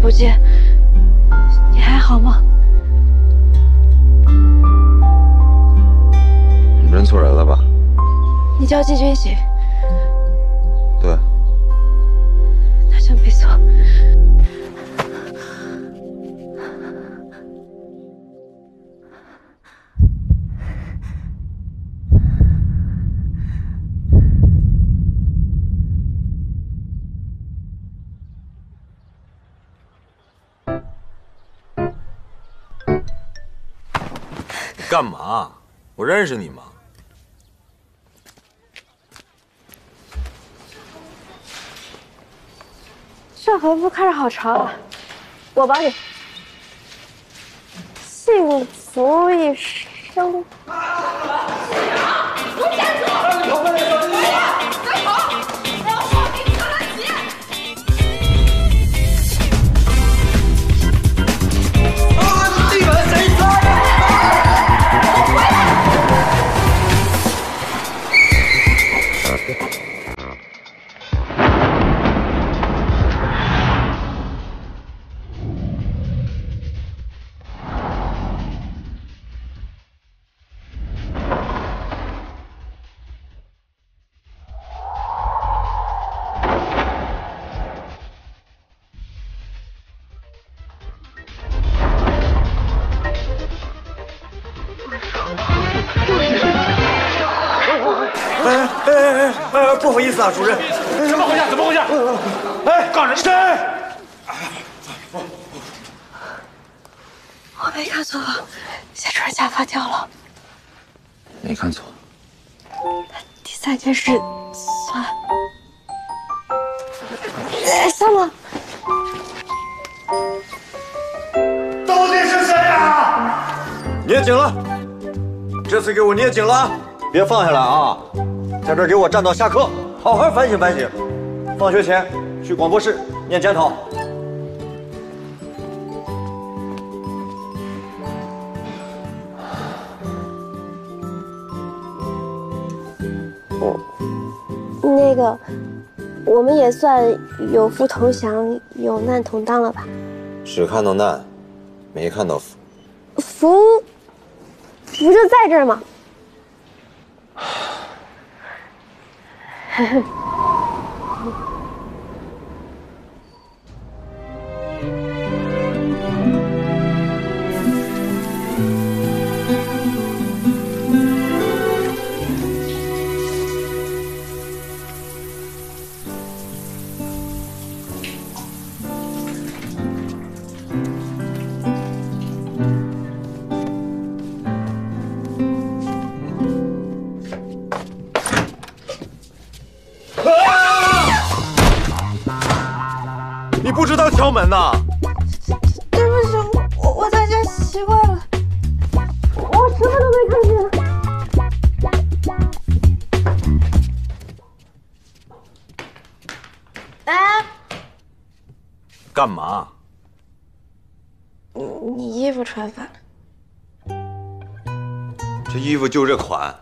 不见，你还好吗？你认错人了吧？你叫季军行？干嘛？我认识你吗？这和服看着好潮啊！我帮你，幸福一生。哎哎！不好意思啊，主任。怎么回事？怎么回事？哎，干什么？我没看错吧？谢主任假发掉了。没看错。第三件事算。哎，算了。到底是谁啊？捏紧了，这次给我捏紧了，别放下来啊！在这儿给我站到下课，好好反省反省。放学前去广播室念检讨。那个，我们也算有福同享，有难同当了吧？只看到难，没看到福。福，福就在这儿嘛。うん。门呢？对不起，我我在家习惯了，我什么都没看见。哎，干嘛？你你衣服穿反了。这衣服就这款。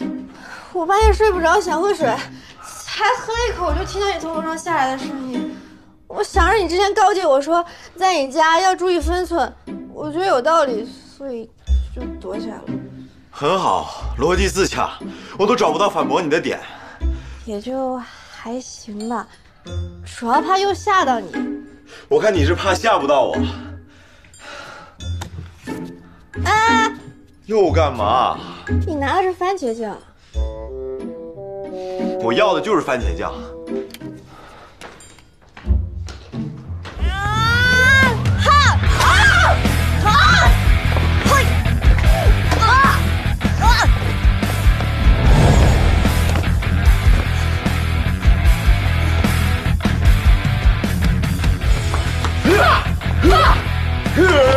我半夜睡不着，想喝水，才喝一口就听到你从楼上下来的声音。我想着你之前告诫我说，在你家要注意分寸，我觉得有道理，所以就躲起来了。很好，逻辑自洽，我都找不到反驳你的点。也就还行吧，主要怕又吓到你。我看你是怕吓不到我。哎，又干嘛？你拿的是番茄酱。我要的就是番茄酱。Thank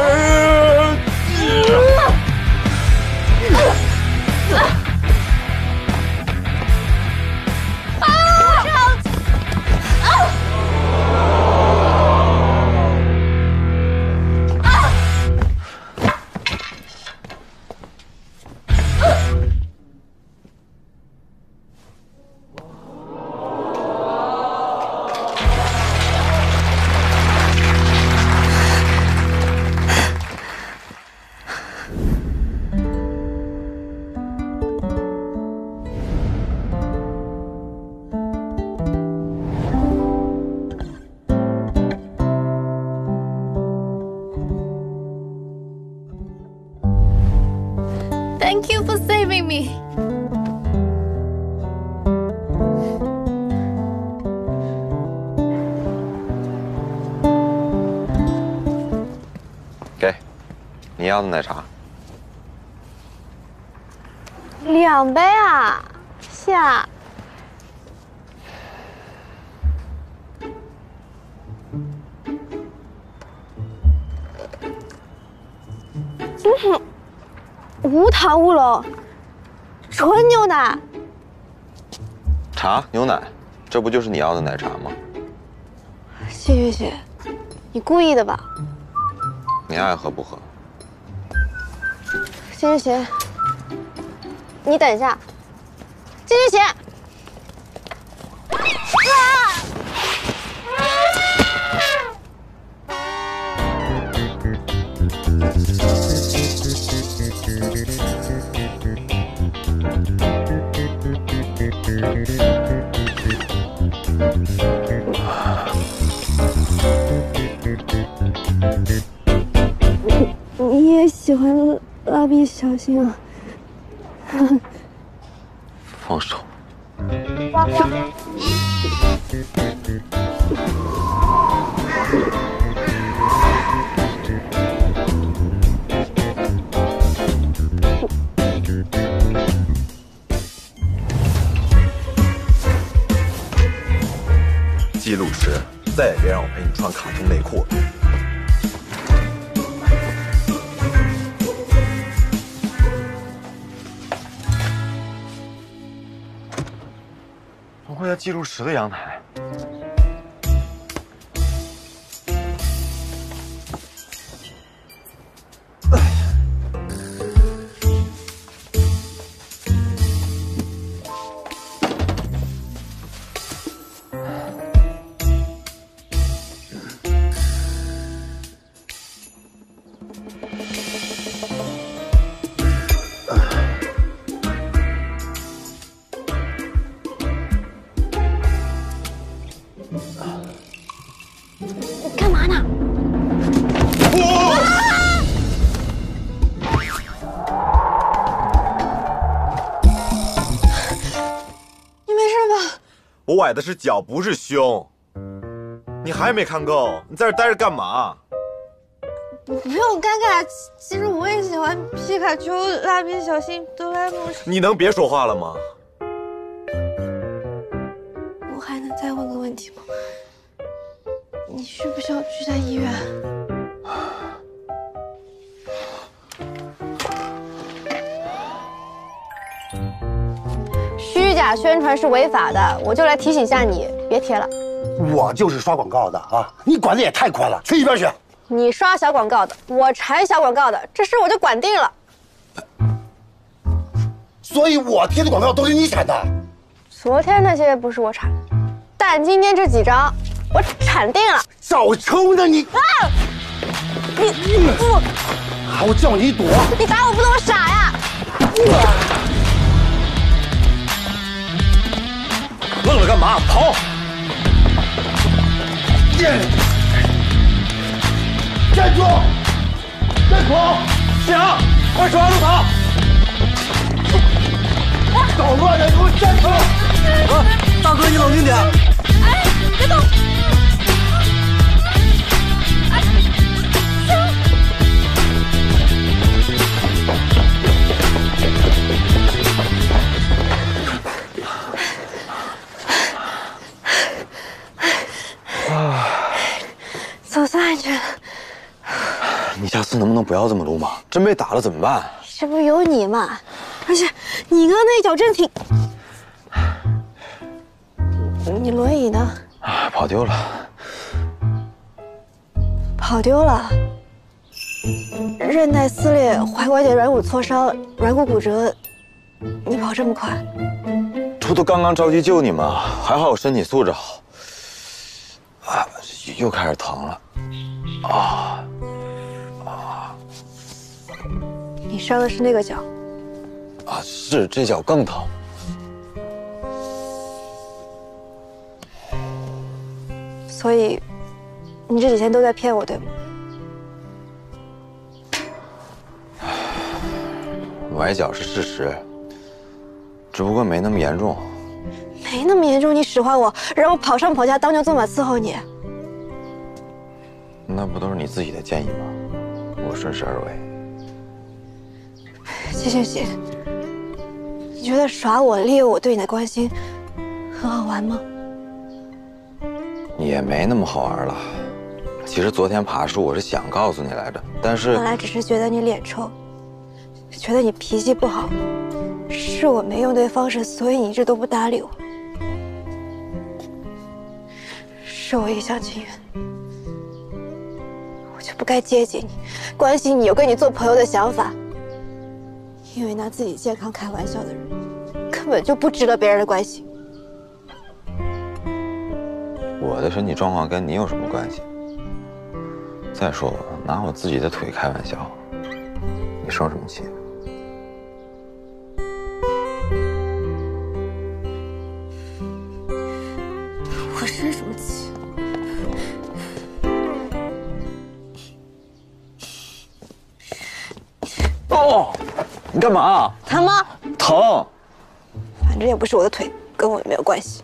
你要的奶茶。两杯啊，谢啊。嗯，无糖乌龙，纯牛奶。茶、牛奶，这不就是你要的奶茶吗？谢月雪，你故意的吧？你爱喝不喝？金玉贤，你等一下。金玉贤，你也喜欢蜡笔小新啊？放手。记录时，再也别让我陪你穿卡通内裤了。在记录室的阳台？干嘛呢？你没事吧？我崴的是脚，不是胸。你还没看够？你在这待着干嘛？不用尴尬，其实我也喜欢皮卡丘、蜡笔小新、哆啦 A 梦。你能别说话了吗？问题吗？你需不需要去趟医院？虚假宣传是违法的，我就来提醒一下你，别贴了。我就是刷广告的啊！你管的也太宽了，去一边去！你刷小广告的，我缠小广告的，这事我就管定了。所以我贴的广告都是你产的。昨天那些不是我产，但今天这几张我铲定了。少抽呢你！啊！你不，还我叫你躲！你打我不能傻呀！愣了干嘛？跑！站住！别跑！想，快抓住他！捣乱的，给我站住！啊，大哥，你冷静点。哎，别动！总算安全了。你下次能不能不要这么撸嘛？真被打了怎么办？这不有你吗？而且你哥那一脚真挺……你轮椅呢？啊，跑丢了。跑丢了。韧带撕裂，踝关节软骨挫伤，软骨骨折。你跑这么快？图图刚刚着急救你嘛？还好我身体素质好。啊，又开始疼了。啊啊！你伤的是那个脚。啊，是这脚更疼。所以，你这几天都在骗我，对吗？崴脚是事实，只不过没那么严重。没那么严重，你使唤我，让我跑上跑下，当牛做马伺候你。那不都是你自己的建议吗？我顺势而为。行行行，你觉得耍我、利用我对你的关心很好玩吗？也没那么好玩了。其实昨天爬树，我是想告诉你来着，但是本来只是觉得你脸臭，觉得你脾气不好，是我没用对方式，所以你一直都不搭理我，是我一厢情愿，我就不该接近你，关心你，有跟你做朋友的想法，因为拿自己健康开玩笑的人，根本就不值得别人的关心。我的身体状况跟你有什么关系？再说了，拿我自己的腿开玩笑，你生什么气？我生什么气？哦，你干嘛？疼吗？疼。反正也不是我的腿，跟我也没有关系。